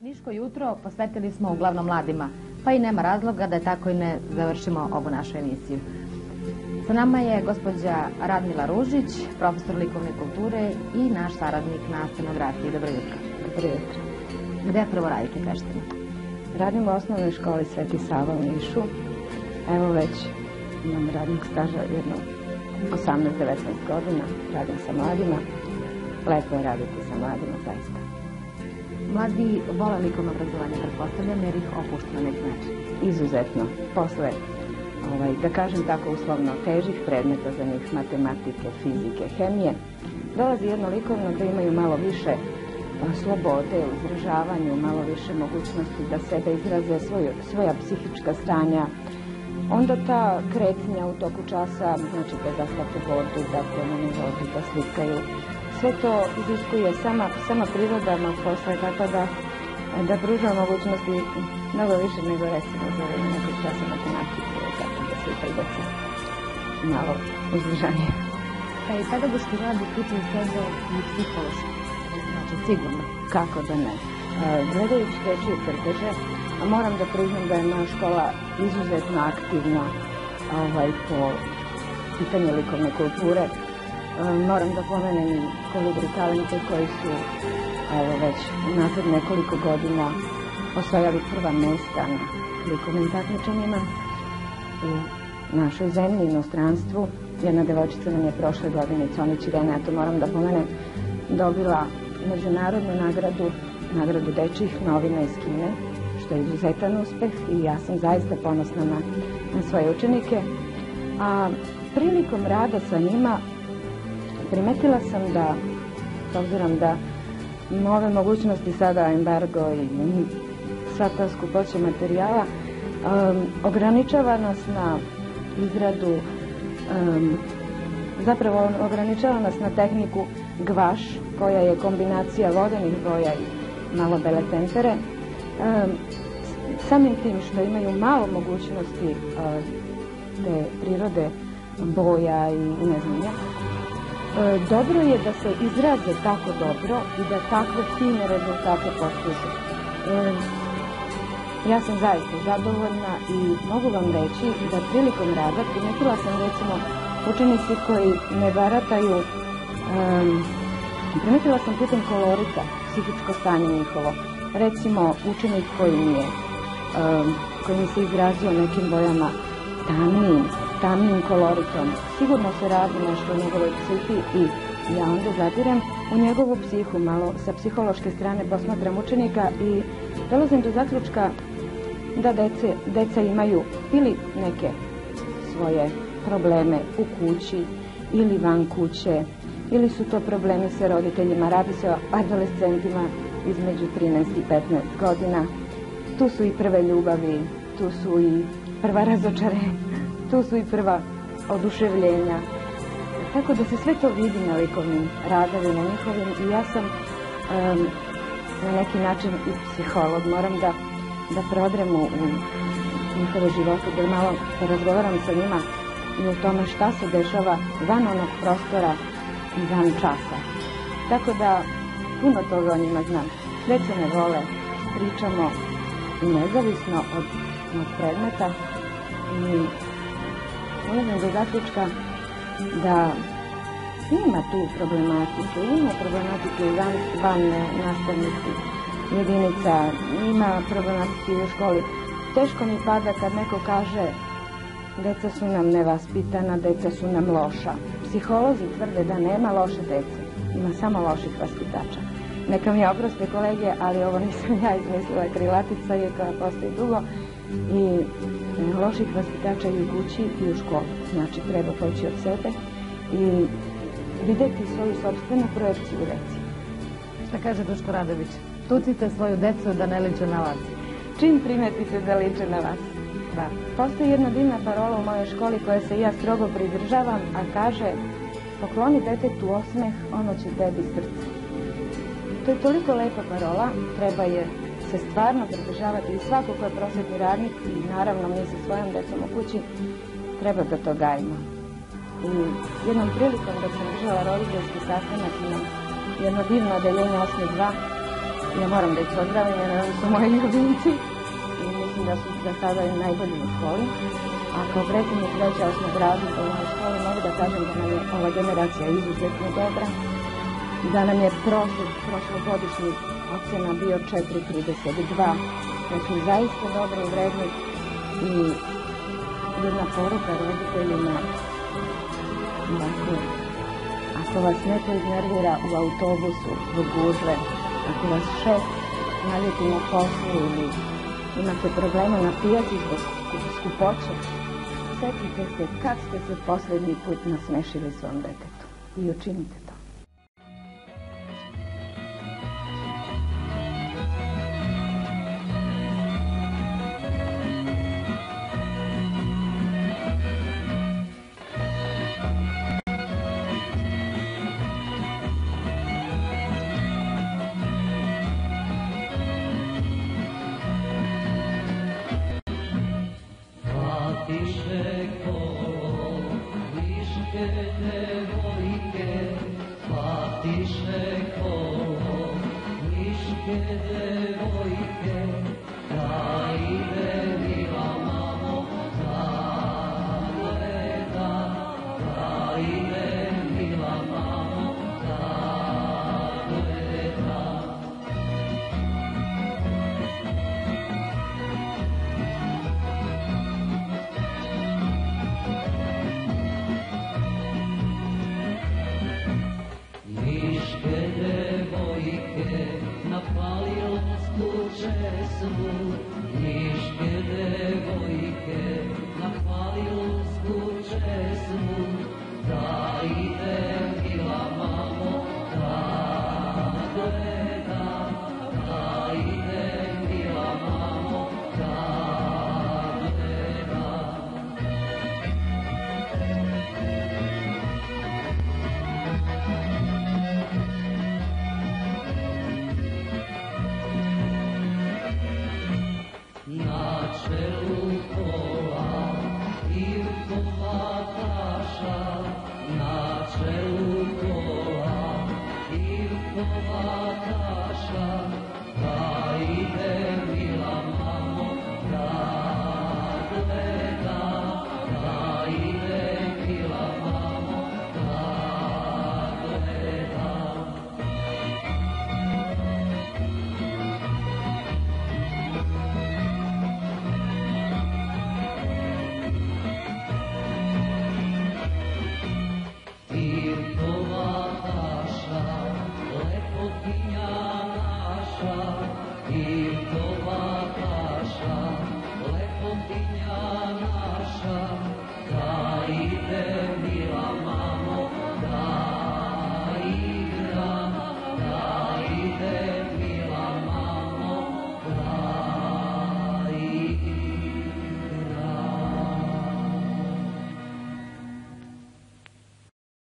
Niško jutro posvetili smo uglavnom mladima, pa i nema razloga da tako i ne završimo ovu našu emisiju. Sa nama je gospođa Radmila Ružić, profesor likovne kulture i naš saradnik na scenografiji. Dobro jutro. Dobro jutro. Gde prvo radite kreštine? Radim u osnovnoj školi Sveti Sava u Nišu. Evo već imam radnog staža jedno 18-19 godina. Radim sa mladima. Lepo je raditi sa mladima, zaista. Mladi vole likovno obrazovanje, pretpostavljam, jer ih opušta na neki način. Izuzetno. Posle, ovaj, da kažem tako uslovno, težih predmeta za njih, matematike, fizike, hemije, dolazi jedno likovno da imaju malo više slobode u izražavanju, malo više mogućnosti da sebe izraze svoju, svoja psihička stanja, onda ta kretnja u toku časa, znači da zaslate vodu, da promenu vodu, da slikaju, sve to iziskuje sama, sama priroda mog posla je tako da, da pruža mogućnosti mnogo više nego recimo za nekog časa matematike, tako da se ipak deca malo uzdržanije. Pa i pedagoški rad uključuje u sebe i psihološki, znači sigurno. Kako da ne? Gledajući dečije crteže, a moram da priznam da je moja škola izuzetno aktivna ovaj, po pitanju likovne kulture, moram da pomenem kolibri talente koji su evo već nazad nekoliko godina osvajali prva mesta na likovnim takmičenjima u našoj zemlji, inostranstvu. Jedna devojčica nam je prošle godine, Conić Irene, ja to moram da pomenem, dobila međunarodnu nagradu, nagradu dečih novina iz Kine, što je izuzetan uspeh i ja sam zaista ponosna na, na svoje učenike. A prilikom rada sa njima primetila sam da, s obzirom da nove mogućnosti sada embargo i sva ta skupoća materijala, um, ograničava nas na izradu, um, zapravo ograničava nas na tehniku gvaš, koja je kombinacija vodenih boja i malo bele tempere. Um, samim tim što imaju malo mogućnosti uh, te prirode boja i ne znam ja, dobro je da se izraze tako dobro i da takve fine rezultate postižu. E, ja sam zaista zadovoljna i mogu vam reći da prilikom rada primetila sam recimo učenici koji ne barataju um, primetila sam putem kolorita psihičko stanje njihovo. Recimo učenik koji mi je um, koji mi se izrazio nekim bojama tamnijim, tamnim koloritom. Sigurno se radi nešto u njegovoj psihi i ja onda zadirem u njegovu psihu, malo sa psihološke strane posmatram učenika i dolazim do zaključka da dece, deca imaju ili neke svoje probleme u kući ili van kuće, ili su to problemi sa roditeljima, radi se o adolescentima između 13 i 15 godina. Tu su i prve ljubavi, tu su i prva razočarenja, tu su i prva oduševljenja. Tako da se sve to vidi na likovnim radovima njihovim i ja sam um, na neki način i psiholog. Moram da, da prodrem u, njihove živote, da malo da razgovaram sa njima i o tome šta se dešava van onog prostora i van časa. Tako da puno toga o njima znam. Deca ne vole, pričamo nezavisno od, od predmeta i dolazim do zaključka da ima tu problematike, ima problematike van, nastavnih jedinica, ima problematike u školi. Teško mi pada kad neko kaže deca su nam nevaspitana, deca su nam loša. Psiholozi tvrde da nema loše dece, ima samo loših vaspitača. Neka mi oproste kolege, ali ovo nisam ja izmislila krilatica, je koja postoji dugo i loših vaspitača i u kući i u školi. Znači, treba poći od sebe i videti svoju sobstvenu projekciju deci. Šta kaže Duško Radović? Tucite svoju decu da ne liče na vas. Čim primetite da liče na vas? Da. Postoji jedna divna parola u mojoj školi koja se ja strogo pridržavam, a kaže pokloni detetu osmeh, ono će tebi srce. To je toliko lepa parola, treba je se stvarno pridržavati i svako ko je prosvetni radnik i naravno mi sa svojom decom u kući treba da to gajimo. I jednom prilikom da sam držala roditeljski sastanak na jedno divno odeljenje 8.2 ja moram da ih pozdravim jer oni su moji ljubimci i mislim da su za sada i najbolji u školi. A kao predsjednik veća osmog u ovoj školi mogu da kažem da nam je ova generacija izuzetno dobra, da nam je prošlogodišnji ocena bio 4.32, znači zaista dobro i vredni i jedna poruka roditeljima. Dakle, ako vas neko iznervira u autobusu zbog gužve, ako vas šef naljuti na poslu ili imate problema na pijaci zbog skupoće, setite se kad ste se poslednji put nasmešili svom detetu i učinite devojke, patiše kolo, viške devojke, preço.